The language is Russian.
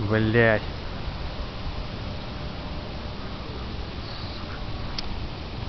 блять